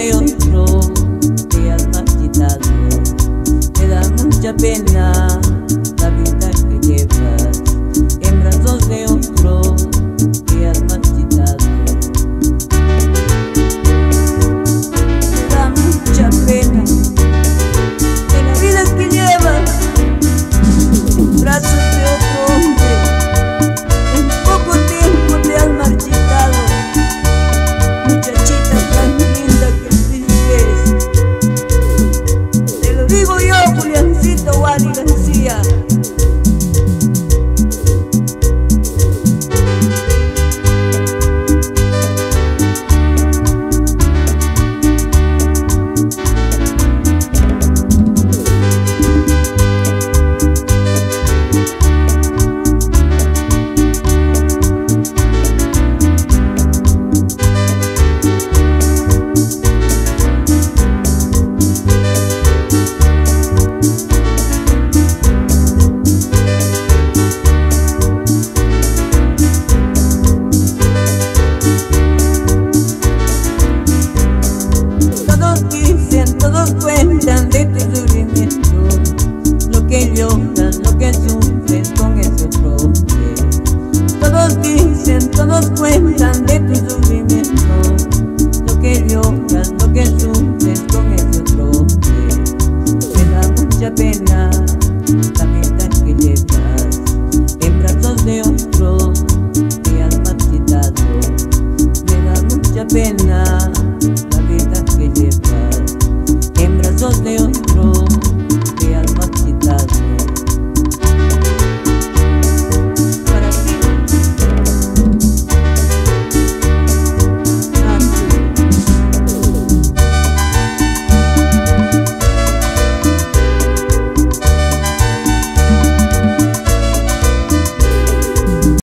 de otro te has marchitado. Te da mucha pena la vida que llevas en brazos de otro que has marchitado. Te da mucha pena de la vida que llevas en brazos de otro hombre. En poco tiempo te has marchitado, muchachita tranquila. todos cuentan de tu sufrimiento, lo que lloran, lo que sufren con ese trote. Todos dicen, todos cuentan de tu sufrimiento, lo que lloran, lo que sufren con ese trote. Me da mucha pena la vida que llevas en brazos de otros que has marchitado. Me da mucha pena.